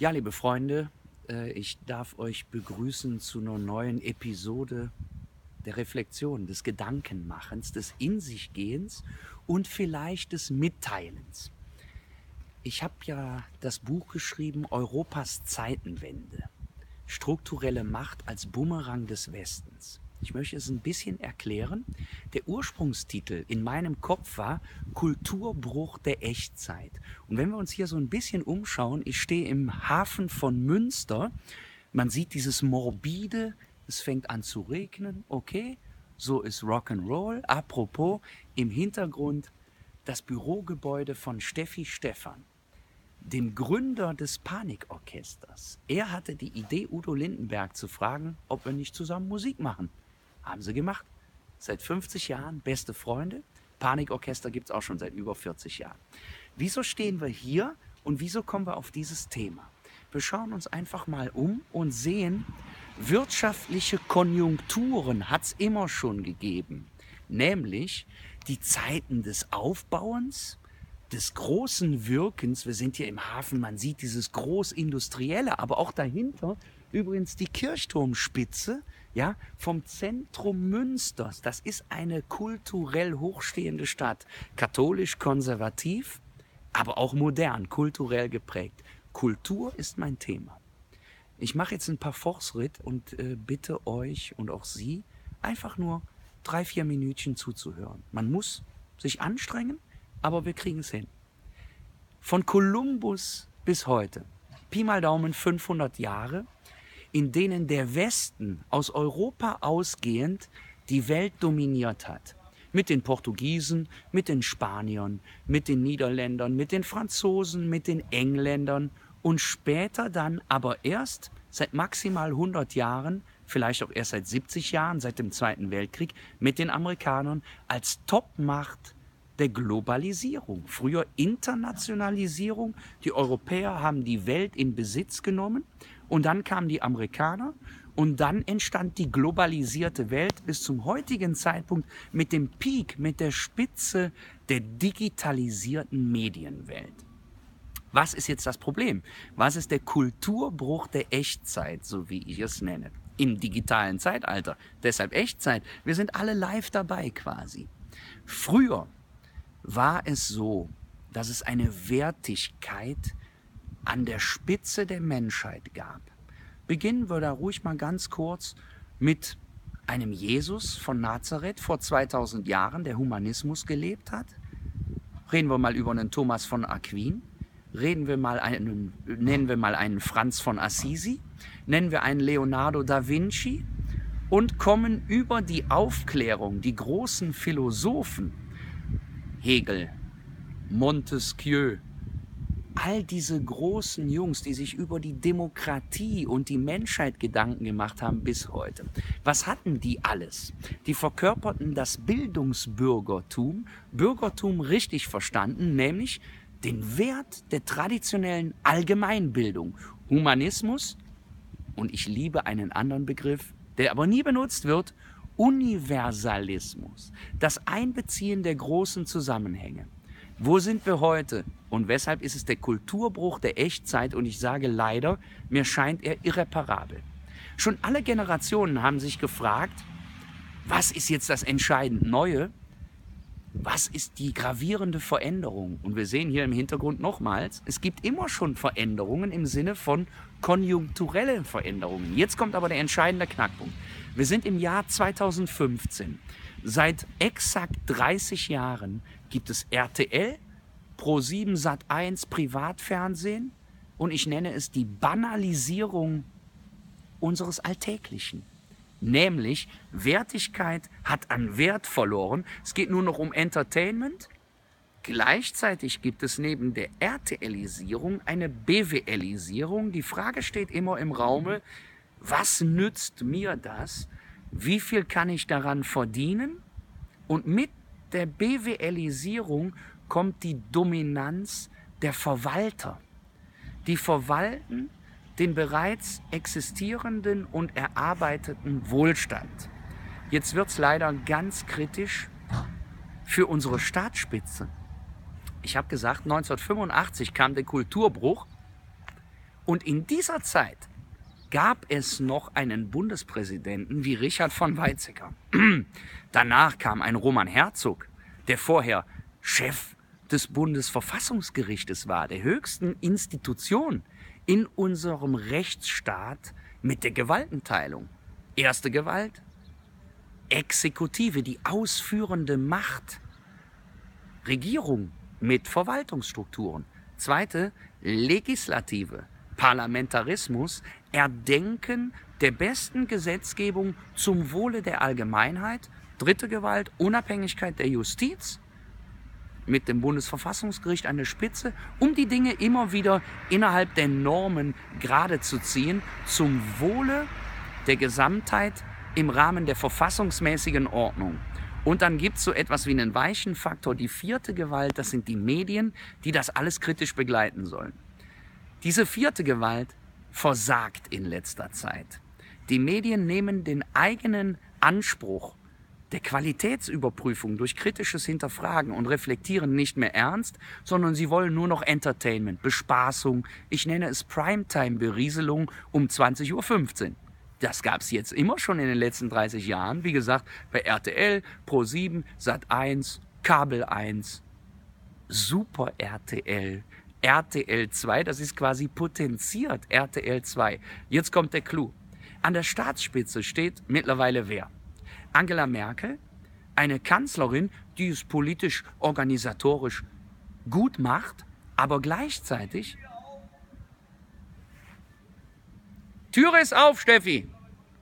Ja, liebe Freunde, äh, ich darf euch begrüßen zu einer neuen Episode der Reflexion, des Gedankenmachens, des In sich Gehens und vielleicht des Mitteilens. Ich habe ja das Buch geschrieben Europas Zeitenwende. Strukturelle Macht als Bumerang des Westens. Ich möchte es ein bisschen erklären. Der Ursprungstitel in meinem Kopf war Kulturbruch der Echtzeit. Und wenn wir uns hier so ein bisschen umschauen, ich stehe im Hafen von Münster. Man sieht dieses morbide, es fängt an zu regnen, okay, so ist Rock'n'Roll. Apropos, im Hintergrund das Bürogebäude von Steffi Stephan dem Gründer des Panikorchesters. Er hatte die Idee, Udo Lindenberg zu fragen, ob wir nicht zusammen Musik machen. Haben sie gemacht. Seit 50 Jahren beste Freunde. Panikorchester gibt es auch schon seit über 40 Jahren. Wieso stehen wir hier und wieso kommen wir auf dieses Thema? Wir schauen uns einfach mal um und sehen, wirtschaftliche Konjunkturen hat es immer schon gegeben. Nämlich die Zeiten des Aufbauens, des großen Wirkens. Wir sind hier im Hafen, man sieht dieses Großindustrielle, aber auch dahinter übrigens die Kirchturmspitze ja, vom Zentrum Münsters. Das ist eine kulturell hochstehende Stadt, katholisch konservativ, aber auch modern, kulturell geprägt. Kultur ist mein Thema. Ich mache jetzt ein paar Fortschritt und äh, bitte euch und auch Sie einfach nur drei, vier Minütchen zuzuhören. Man muss sich anstrengen, aber wir kriegen es hin. Von Kolumbus bis heute, Pi mal Daumen 500 Jahre, in denen der Westen aus Europa ausgehend die Welt dominiert hat. Mit den Portugiesen, mit den Spaniern, mit den Niederländern, mit den Franzosen, mit den Engländern und später dann aber erst seit maximal 100 Jahren, vielleicht auch erst seit 70 Jahren, seit dem Zweiten Weltkrieg, mit den Amerikanern als Topmacht der Globalisierung. Früher Internationalisierung. Die Europäer haben die Welt in Besitz genommen und dann kamen die Amerikaner und dann entstand die globalisierte Welt bis zum heutigen Zeitpunkt mit dem Peak, mit der Spitze der digitalisierten Medienwelt. Was ist jetzt das Problem? Was ist der Kulturbruch der Echtzeit, so wie ich es nenne? Im digitalen Zeitalter. Deshalb Echtzeit. Wir sind alle live dabei quasi. Früher war es so, dass es eine Wertigkeit an der Spitze der Menschheit gab. Beginnen wir da ruhig mal ganz kurz mit einem Jesus von Nazareth vor 2000 Jahren, der Humanismus gelebt hat. Reden wir mal über einen Thomas von Aquin. Reden wir mal einen, nennen wir mal einen Franz von Assisi. Nennen wir einen Leonardo da Vinci. Und kommen über die Aufklärung, die großen Philosophen, Hegel, Montesquieu, all diese großen Jungs, die sich über die Demokratie und die Menschheit Gedanken gemacht haben bis heute. Was hatten die alles? Die verkörperten das Bildungsbürgertum, Bürgertum richtig verstanden, nämlich den Wert der traditionellen Allgemeinbildung, Humanismus und ich liebe einen anderen Begriff, der aber nie benutzt wird, Universalismus, das Einbeziehen der großen Zusammenhänge. Wo sind wir heute? Und weshalb ist es der Kulturbruch der Echtzeit? Und ich sage leider, mir scheint er irreparabel. Schon alle Generationen haben sich gefragt, was ist jetzt das entscheidend Neue? Was ist die gravierende Veränderung? Und wir sehen hier im Hintergrund nochmals, es gibt immer schon Veränderungen im Sinne von konjunkturellen Veränderungen. Jetzt kommt aber der entscheidende Knackpunkt. Wir sind im Jahr 2015. Seit exakt 30 Jahren gibt es RTL, Pro7 Sat1 Privatfernsehen und ich nenne es die Banalisierung unseres Alltäglichen. Nämlich Wertigkeit hat an Wert verloren. Es geht nur noch um Entertainment. Gleichzeitig gibt es neben der RTLisierung eine BWLisierung. Die Frage steht immer im Raume, was nützt mir das? Wie viel kann ich daran verdienen? Und mit der BWLisierung kommt die Dominanz der Verwalter. Die verwalten den bereits existierenden und erarbeiteten Wohlstand. Jetzt wird es leider ganz kritisch für unsere Staatsspitze. Ich habe gesagt, 1985 kam der Kulturbruch Und in dieser Zeit gab es noch einen Bundespräsidenten wie Richard von Weizsäcker. Danach kam ein Roman Herzog, der vorher Chef des Bundesverfassungsgerichtes war, der höchsten Institution in unserem Rechtsstaat mit der Gewaltenteilung. Erste Gewalt, Exekutive, die ausführende Macht, Regierung mit Verwaltungsstrukturen. Zweite, Legislative, Parlamentarismus, Erdenken der besten Gesetzgebung zum Wohle der Allgemeinheit. Dritte Gewalt, Unabhängigkeit der Justiz mit dem Bundesverfassungsgericht an der Spitze, um die Dinge immer wieder innerhalb der Normen gerade zu ziehen, zum Wohle der Gesamtheit im Rahmen der verfassungsmäßigen Ordnung. Und dann gibt es so etwas wie einen weichen Faktor, die vierte Gewalt, das sind die Medien, die das alles kritisch begleiten sollen. Diese vierte Gewalt versagt in letzter Zeit. Die Medien nehmen den eigenen Anspruch der Qualitätsüberprüfung durch kritisches Hinterfragen und Reflektieren nicht mehr ernst, sondern sie wollen nur noch Entertainment, Bespaßung, ich nenne es Primetime-Berieselung um 20.15 Uhr. Das gab es jetzt immer schon in den letzten 30 Jahren. Wie gesagt, bei RTL, Pro7, Sat1, Kabel 1, Super RTL, RTL 2, das ist quasi potenziert RTL 2. Jetzt kommt der Clou. An der Staatsspitze steht mittlerweile wer? Angela Merkel, eine Kanzlerin, die es politisch, organisatorisch gut macht, aber gleichzeitig Türe ist auf, Steffi.